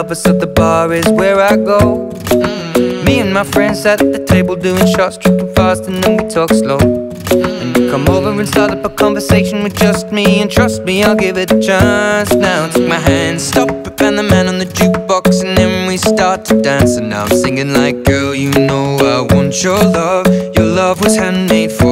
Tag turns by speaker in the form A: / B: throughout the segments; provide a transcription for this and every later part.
A: lover, so the bar is where I go. Me and my friends at the table doing shots, tripping fast, and then we talk slow. And you come over and start up a conversation with just me, and trust me, I'll give it a chance. Now take my hand, stop it, Van the Man on the jukebox, and then we start to dance. And now I'm singing like, girl, you know I want your love. Your love was handmade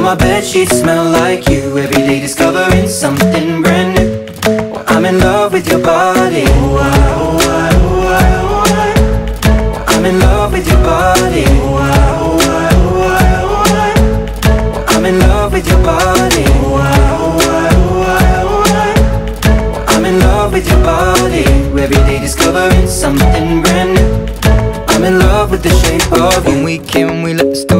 A: Now my bed sheets smell like you. Every day discovering something brand new. Well, I'm in love with your body. Oh, I, oh, I, oh, I, oh, I. I'm in love with your body. Oh, I, oh, I, oh, I, oh, I. I'm in love with your body. Oh, I, oh, I, oh, I, oh, I. I'm in love with your body. Every day discovering something brand new. I'm in love with the shape of you. When we came, we let the story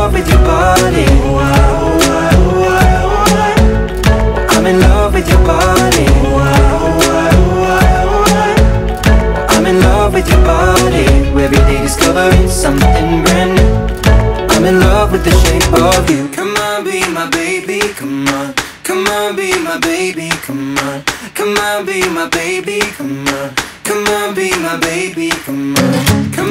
A: body. Every day discovering something brand new. I'm in love with the shape of you. Come on, be my baby, come on. Come on, be my baby, come on. Come on, be my baby, come on. Come on, be my baby, come on. Come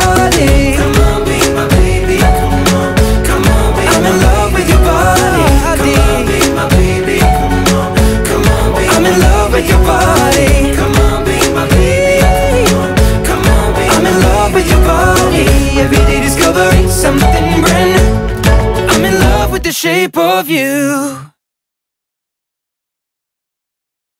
A: In your body. Come on, be my baby. Come on, be I'm in love with your body. Every day discovering something brand new. I'm in love with the shape of you.